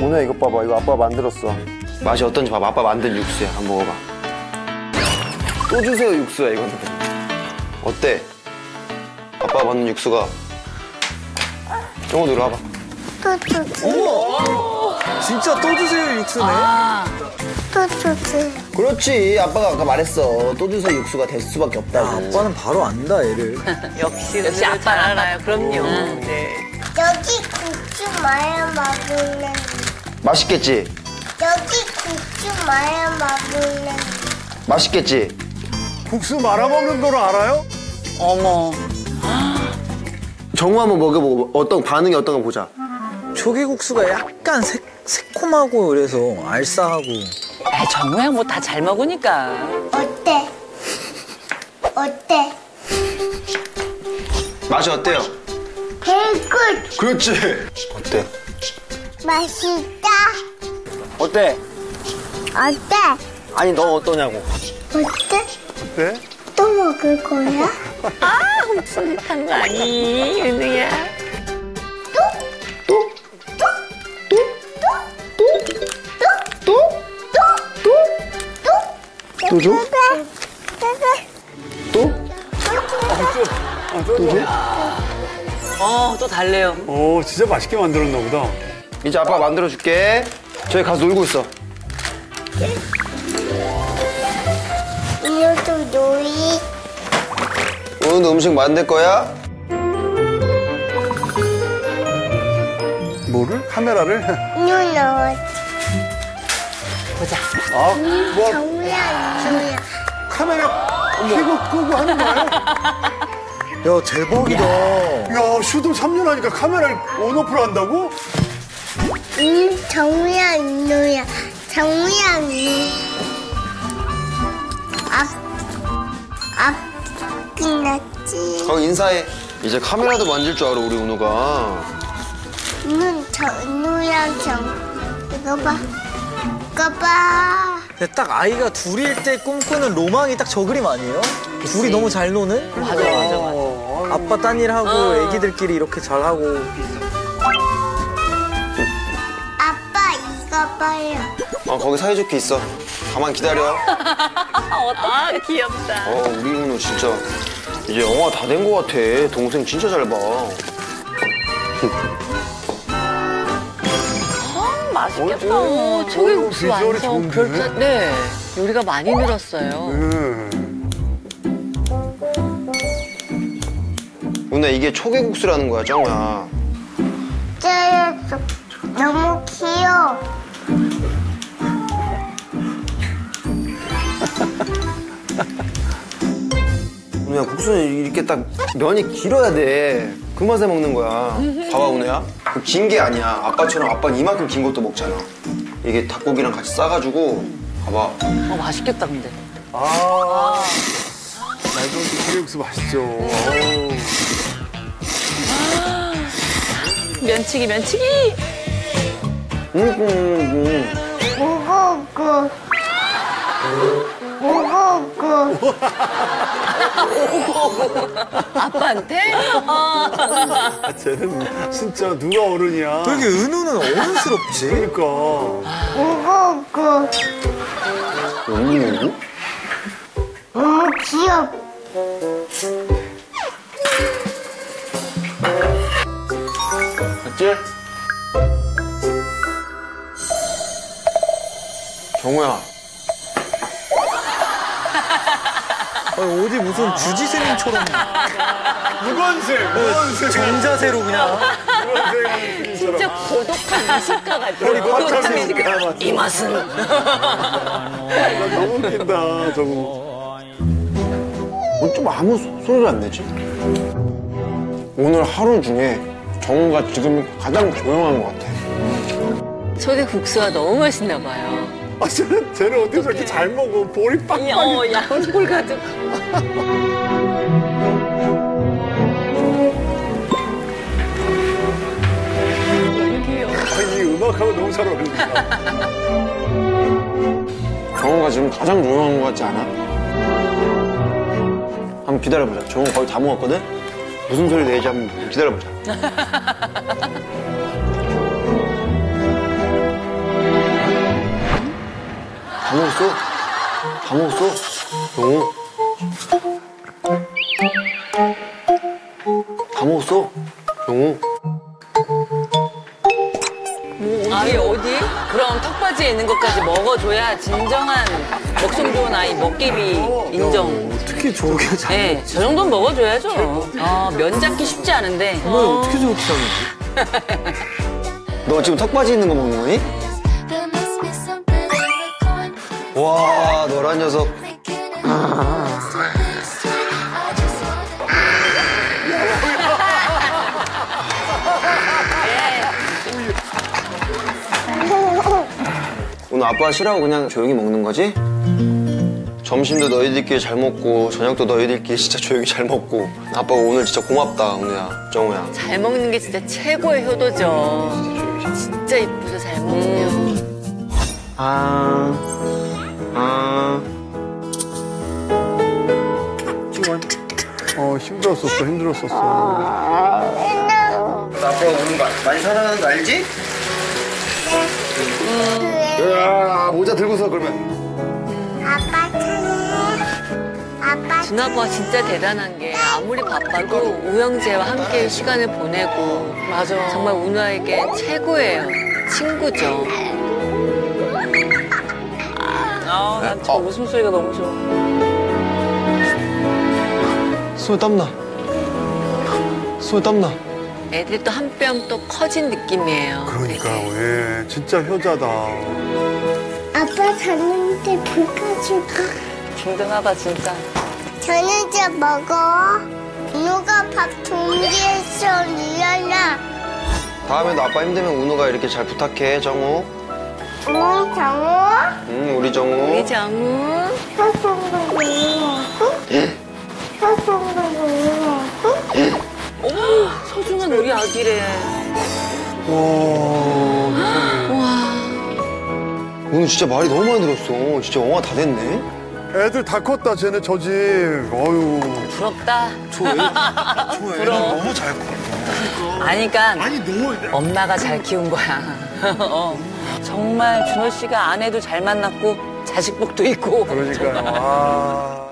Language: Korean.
오늘 이거 봐봐. 이거 아빠 만들었어. 맛이 어떤지 봐봐. 아빠 만든 육수야. 한번 먹어봐. 또 주세요 육수야 이거는. 어때? 아빠 만든 육수가. 영호 들어 와봐. 진짜 또 주세요 육수네. 그렇지. 아빠가 아까 말했어. 또 주세요 육수가 될 수밖에 없다고. 아 빠는 바로 안다 얘를. 역시 역시 아빠 알아요. 그럼요. 네. 여기 국수 마요 먹을래. 맛있겠지? 여기 국수 마요 먹을래. 맛있겠지? 국수 말아 먹는 거로 알아요? 어머. 정우 한번 먹여보고 어떤 반응이 어떤 거 보자. 초계국수가 약간 새, 새콤하고 그래서 알싸하고. 아, 정우야 뭐 다 잘 먹으니까. 어때? 어때? 맛이 어때요? Very good. 그렇지. 어때? 맛있다. 어때? 어때? 아니 너 어떠냐고. 어때? 네? 또 먹을 거야? 아, 흡수한 거 아니, 윤우야. 또 줘? 또? 어, 또 달래요. 오, 진짜 맛있게 만들었나 보다. 이제 아빠 만들어줄게. 저기 가서 놀고 있어. 이것도 놀이. 오늘 음식 만들 거야? 뭐를? 카메라를? 눈 넣었지. 아, 뭐 정우야, 이누야. 카메라 켜고 끄고 하는 거예요? 야 대박이다. 야, 슈도 3년 하니까 카메라를 온오프로 한다고? 응, 정우야, 이누야. 정우야, 이누. 아, 아, 끝났지. 거기 인사해. 이제 카메라도 만질 줄 알아 우리 은우가. 눈, 정우야, 정. 이거 봐. 이거 봐. 근데 딱 아이가 둘일 때 꿈꾸는 로망이 딱 저 그림 아니에요? 둘이 너무 잘 노는? 맞아, 맞아, 맞아. 아빠 딴 일하고 애기들끼리 이렇게 잘하고 봐요. 어 거기 사이좋게 있어. 가만 기다려. 아, 귀엽다. 어 우리 은우 진짜 이제 영화 다 된 거 같아. 동생 진짜 잘 봐. 맛있겠다. 어, 초계국수 비주얼이 완성. 좋은데? 그럴듯, 네. 요리가 많이 늘었어요. 음. 은우야 이게 초계국수라는 거야 정우야. 째렸어. 너무 귀여워. 은우야 국수는 이렇게 딱 면이 길어야 돼. 그 맛에 먹는 거야. 봐봐 은우야. 그긴게 아니야. 아빠처럼 아빠는 이만큼 긴 것도 먹잖아. 이게 닭고기랑 같이 싸가지고 봐봐. 어, 맛있겠다, 근데. 아. 날도 초계국수 맛있죠. 어우. 면치기, 면치기! 음, 음, 음. 오고고. 오고고. 아빠한테? 어. 아, 쟤는 진짜 누가 어른이야. 되게 은우는 어른스럽지? 그러니까. 오고고. 은우? 너무 귀여워. 맞지? 정우야. 어디 무슨 주지스님처럼 무관세, 무관세. 정자세로 그냥. 진짜 고독한 미식가 같아. 고독한 미식가. 이 맛은. 너무 웃긴다, 저거. 오늘 좀 아무 소- 소리를 안 내지? 오늘 하루 중에 정우가 지금 가장 조용한 것 같아. 초계국수가 너무 맛있나 봐요. 아, 쟤는, 쟤는 어떻게 저렇게 잘 먹어. 볼이 이, 빡빡이. 어, 양볼 가득. 아, 이 음악하고 너무 잘 어울린다. 정우가 지금 가장 조용한 것 같지 않아? 한번 기다려보자. 정우 거의 다 먹었거든? 무슨 소리 내지 한번 기다려보자. 먹었어? 다 먹었어? 영우. 다 먹었어? 영우. 아니 어디? 그럼 턱받이에 있는 것까지 먹어줘야 진정한 먹성 좋은 아이 먹개비 인정. 어떻게 저게 잘. 네, 저 정도는 먹어줘야죠. 어, 면 잡기 쉽지 않은데. 너 어떻게 저렇게 잘먹지 너 지금 턱받이 있는 거 먹는 거니? 와, 너란 녀석. 오늘 아빠 싫어하고 그냥 조용히 먹는 거지? 점심도 너희들끼리 잘 먹고 저녁도 너희들끼리 진짜 조용히 잘 먹고 아빠가 오늘 진짜 고맙다 은우야 정우야 잘 먹는 게 진짜 최고의 효도죠. 진짜 이쁘죠, 잘 먹으면. 아... 아... 어, 힘들었었어, 힘들었었어. 아빠가 우는 거 많이 사랑하는 거 알지? 야 모자 들고서 그러면 아빠 차례. 아빠 준아빠가 진짜 대단한 게 아무리 바빠도 우영재와 함께 시간을 보내고 맞아. 정말 운아에게 최고예요. 친구죠. 아, 난저 웃음소리가 너무 좋아. 손에 땀나 손에 땀나 애들이 또 한 뼘 또 커진 느낌이에요. 그러니까, 되게. 예, 진짜 효자다. 아빠 잤는데 불 꺼줄까? 든든하다, 진짜. 저는 이제 먹어. 누가 밥 준비했어, 리얼라. 다음에도 아빠 힘들면 은우가 이렇게 잘 부탁해 정우 응, 정우. 응 우리 정우 우리 정우. 소송도 먹고. 소송도 먹고. 어머, 소중한 우리 아기래. 은우 진짜 말이 너무 많이 들었어 진짜 영화 다 됐네 애들 다 컸다, 쟤네 저 집. 어유 부럽다. 저 애들 너무 잘 커. 아니, 그러니까 아니, 너. 엄마가 잘 키운 거야. 어. 정말 준호 씨가 아내도 잘 만났고 자식복도 있고. 그러니까요. 아.